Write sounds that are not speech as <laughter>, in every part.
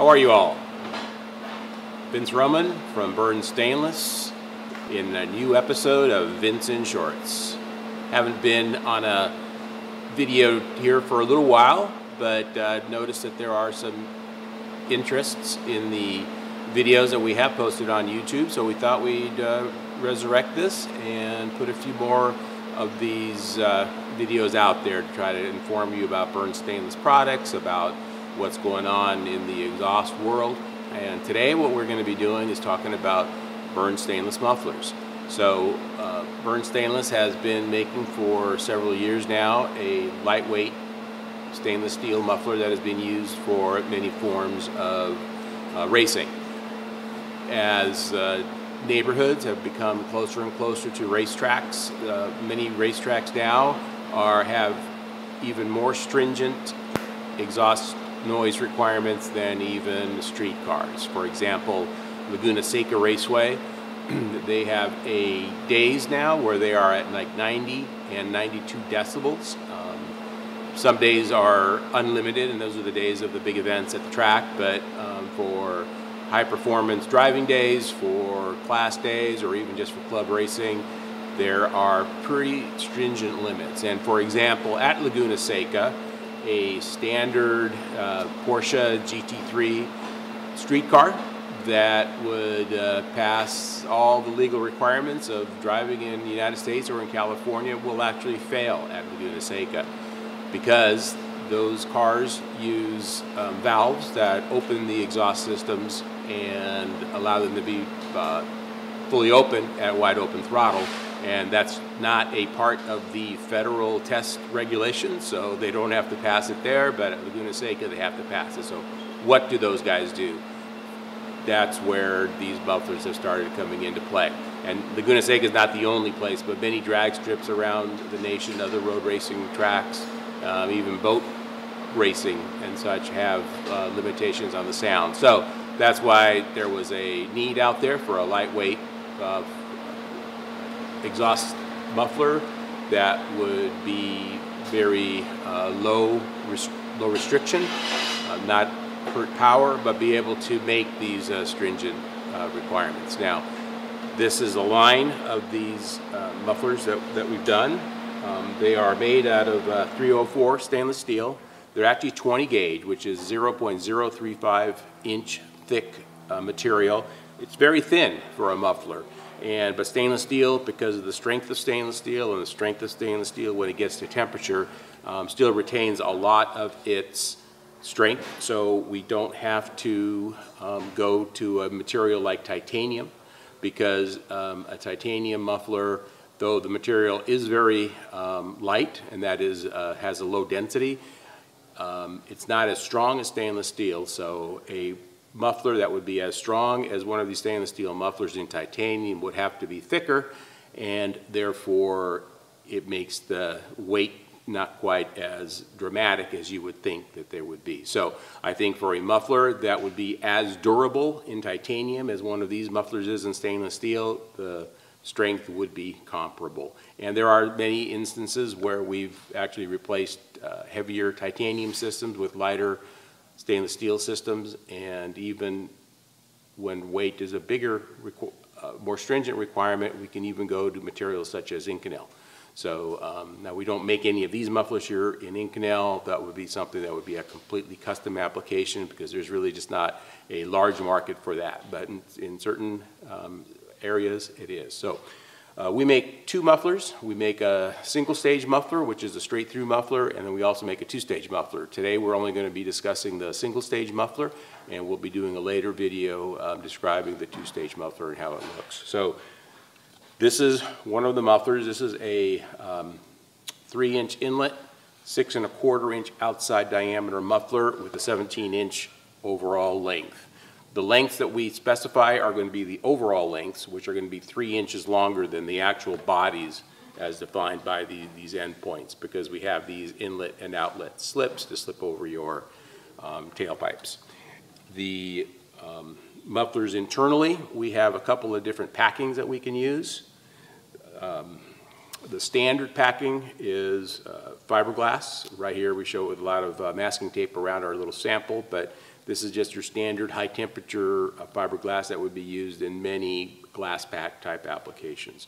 How are you all? Vince Roman from Burns Stainless in a new episode of Vince in Shorts. Haven't been on a video here for a little while, but uh, noticed that there are some interests in the videos that we have posted on YouTube, so we thought we'd uh, resurrect this and put a few more of these uh, videos out there to try to inform you about Burns Stainless products, about what's going on in the exhaust world. And today what we're going to be doing is talking about Burns Stainless mufflers. So uh, Burns Stainless has been making for several years now a lightweight stainless steel muffler that has been used for many forms of uh, racing. As uh, neighborhoods have become closer and closer to racetracks, uh, many racetracks now are have even more stringent exhaust noise requirements than even street cars. For example, Laguna Seca Raceway, <clears throat> they have a days now where they are at like 90 and 92 decibels. Um, some days are unlimited, and those are the days of the big events at the track, but um, for high performance driving days, for class days, or even just for club racing, there are pretty stringent limits. And for example, at Laguna Seca, a standard uh, Porsche GT3 street car that would uh, pass all the legal requirements of driving in the United States or in California will actually fail at Laguna Seca because those cars use um, valves that open the exhaust systems and allow them to be uh, fully open at wide open throttle and that's not a part of the federal test regulation, so they don't have to pass it there, but at Laguna Seca they have to pass it. So what do those guys do? That's where these mufflers have started coming into play. And Laguna Seca is not the only place, but many drag strips around the nation, other road racing tracks, um, even boat racing and such have uh, limitations on the sound. So that's why there was a need out there for a lightweight uh, exhaust muffler that would be very uh, low, low restriction, uh, not hurt power, but be able to make these uh, stringent uh, requirements. Now, this is a line of these uh, mufflers that, that we've done. Um, they are made out of uh, 304 stainless steel. They're actually 20 gauge, which is 0.035 inch thick material. It's very thin for a muffler. And, but stainless steel, because of the strength of stainless steel and the strength of stainless steel when it gets to temperature, um, still retains a lot of its strength. So we don't have to um, go to a material like titanium because um, a titanium muffler, though the material is very um, light and that is, uh, has a low density, um, it's not as strong as stainless steel. So a muffler that would be as strong as one of these stainless steel mufflers in titanium would have to be thicker and therefore it makes the weight not quite as dramatic as you would think that there would be. So I think for a muffler that would be as durable in titanium as one of these mufflers is in stainless steel, the strength would be comparable. And there are many instances where we've actually replaced uh, heavier titanium systems with lighter stainless steel systems, and even when weight is a bigger, uh, more stringent requirement, we can even go to materials such as Inconel. So um, now we don't make any of these mufflers here in Inconel. That would be something that would be a completely custom application because there's really just not a large market for that. But in, in certain um, areas, it is. So uh, we make two mufflers. We make a single stage muffler, which is a straight through muffler, and then we also make a two stage muffler. Today we're only going to be discussing the single stage muffler, and we'll be doing a later video um, describing the two stage muffler and how it looks. So this is one of the mufflers. This is a um, three inch inlet, six and a quarter inch outside diameter muffler with a 17 inch overall length. The lengths that we specify are going to be the overall lengths, which are going to be three inches longer than the actual bodies as defined by the, these endpoints, because we have these inlet and outlet slips to slip over your um, tailpipes. The um, mufflers internally, we have a couple of different packings that we can use. Um, the standard packing is uh, fiberglass. Right here we show it with a lot of uh, masking tape around our little sample, but This is just your standard high temperature uh, fiberglass that would be used in many glass pack type applications.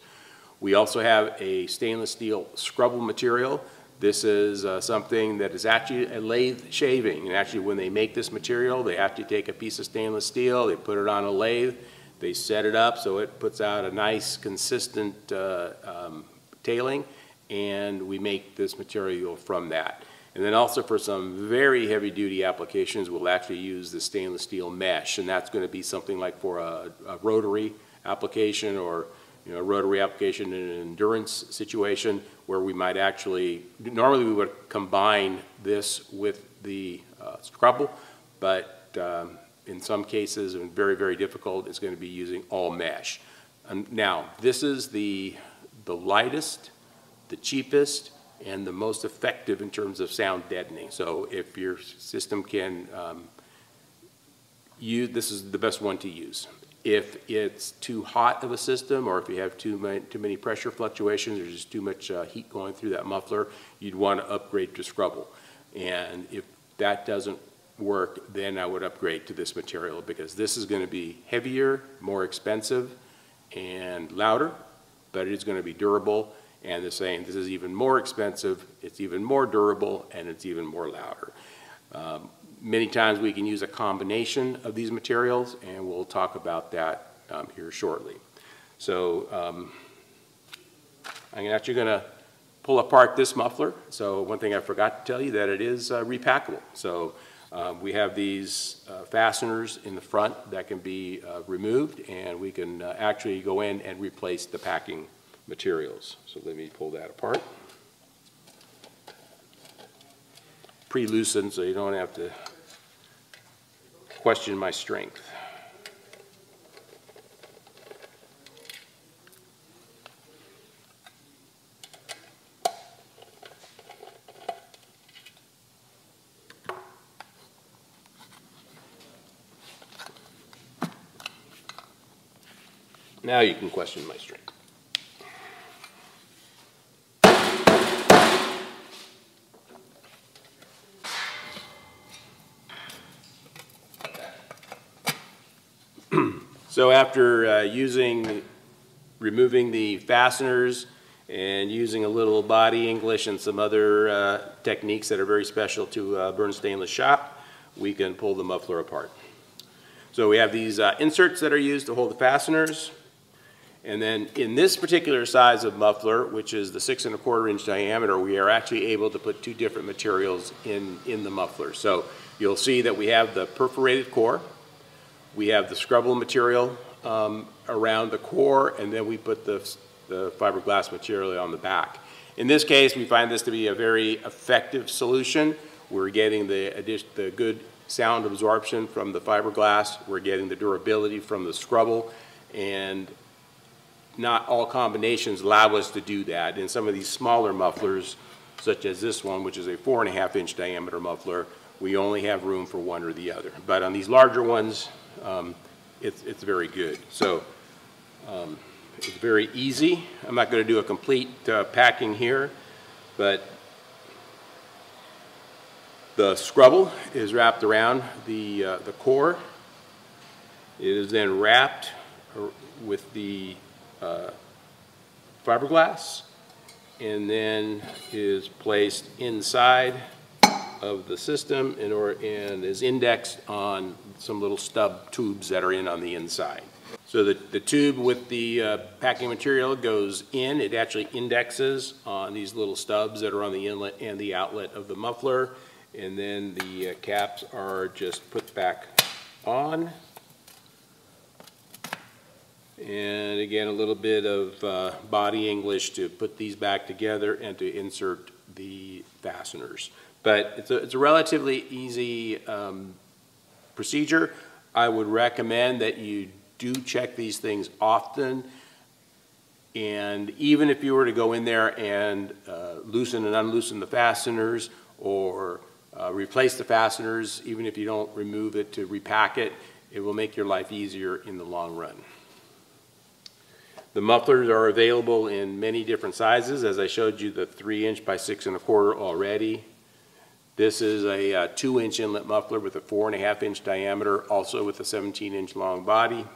We also have a stainless steel scrubble material. This is uh, something that is actually a lathe shaving. And actually when they make this material, they actually take a piece of stainless steel, they put it on a lathe, they set it up so it puts out a nice consistent uh, um, tailing and we make this material from that. And then also for some very heavy duty applications, we'll actually use the stainless steel mesh, and that's going to be something like for a, a rotary application or you know, a rotary application in an endurance situation where we might actually, normally we would combine this with the uh, scrubble, but um, in some cases, and very, very difficult, it's going to be using all mesh. Now, this is the, the lightest, the cheapest, and the most effective in terms of sound deadening. So if your system can um, use, this is the best one to use. If it's too hot of a system or if you have too many, too many pressure fluctuations or just too much uh, heat going through that muffler, you'd want to upgrade to Scrubble. And if that doesn't work, then I would upgrade to this material because this is going to be heavier, more expensive, and louder, but it's going to be durable and they're saying this is even more expensive, it's even more durable, and it's even more louder. Um, many times we can use a combination of these materials, and we'll talk about that um, here shortly. So um, I'm actually going to pull apart this muffler. So one thing I forgot to tell you that it is uh, repackable. So uh, we have these uh, fasteners in the front that can be uh, removed, and we can uh, actually go in and replace the packing materials. So let me pull that apart. Pre-loosened so you don't have to question my strength. Now you can question my strength. So after uh, using, removing the fasteners and using a little body English and some other uh, techniques that are very special to uh, Burns Stainless shop, we can pull the muffler apart. So we have these uh, inserts that are used to hold the fasteners. And then in this particular size of muffler, which is the six and a quarter inch diameter, we are actually able to put two different materials in, in the muffler. So you'll see that we have the perforated core, we have the scrubble material um, around the core, and then we put the, the fiberglass material on the back. In this case, we find this to be a very effective solution. We're getting the, the good sound absorption from the fiberglass. We're getting the durability from the scrubble. And not all combinations allow us to do that. In some of these smaller mufflers, such as this one, which is a four and a half inch diameter muffler, we only have room for one or the other. But on these larger ones, um, it's, it's very good. So um, it's very easy. I'm not going to do a complete uh, packing here, but the scrubble is wrapped around the, uh, the core. It is then wrapped with the uh, fiberglass and then is placed inside of the system and, or, and is indexed on some little stub tubes that are in on the inside. So the, the tube with the uh, packing material goes in. It actually indexes on these little stubs that are on the inlet and the outlet of the muffler. And then the uh, caps are just put back on. And again, a little bit of uh, body English to put these back together and to insert the fasteners. But it's a, it's a relatively easy um, procedure. I would recommend that you do check these things often. And even if you were to go in there and uh, loosen and unloosen the fasteners or uh, replace the fasteners, even if you don't remove it to repack it, it will make your life easier in the long run. The mufflers are available in many different sizes. As I showed you the three inch by six and a quarter already. This is a uh, two-inch inlet muffler with a four and a half inch diameter, also with a 17-inch long body.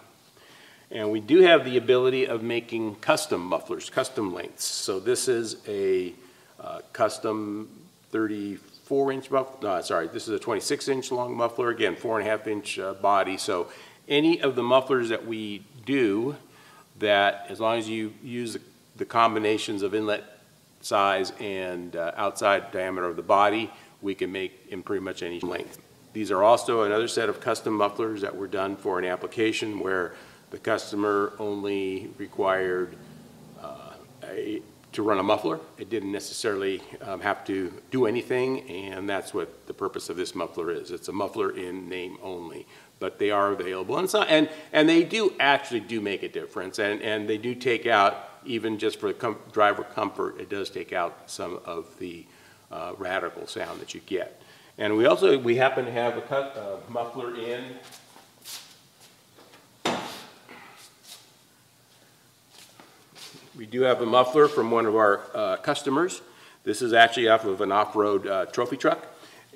And we do have the ability of making custom mufflers, custom lengths. So this is a uh, custom 34-inch muffler, no, sorry, this is a 26-inch long muffler, again, four and a half inch uh, body. So any of the mufflers that we do that, as long as you use the- the combinations of inlet size and uh, outside diameter of the body, we can make in pretty much any length. These are also another set of custom mufflers that were done for an application where the customer only required uh, a, to run a muffler. It didn't necessarily um, have to do anything, and that's what the purpose of this muffler is. It's a muffler in name only, but they are available. And, so, and, and they do actually do make a difference, and, and they do take out, even just for com driver comfort, it does take out some of the uh, radical sound that you get. And we also, we happen to have a cut, uh, muffler in We do have a muffler from one of our uh, customers. This is actually off of an off-road uh, trophy truck,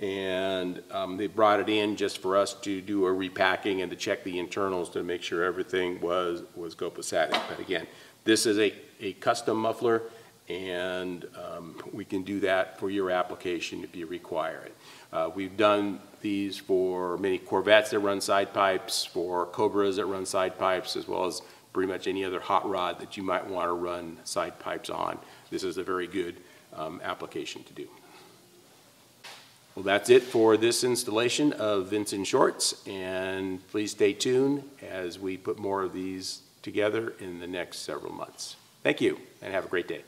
and um, they brought it in just for us to do a repacking and to check the internals to make sure everything was, was copacetic. But again, this is a, a custom muffler, and um, we can do that for your application if you require it. Uh, we've done these for many Corvettes that run side pipes, for Cobras that run side pipes, as well as pretty much any other hot rod that you might want to run side pipes on. This is a very good um, application to do. Well, that's it for this installation of Vince in Shorts, and please stay tuned as we put more of these together in the next several months. Thank you, and have a great day.